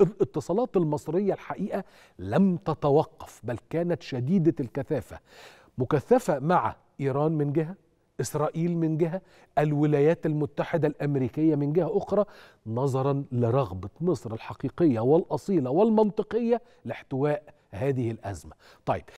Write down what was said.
الاتصالات المصرية الحقيقة لم تتوقف بل كانت شديدة الكثافة. مكثفة مع إيران من جهة إسرائيل من جهة الولايات المتحدة الأمريكية من جهة أخرى نظرا لرغبة مصر الحقيقية والأصيلة والمنطقية لاحتواء هذه الأزمة. طيب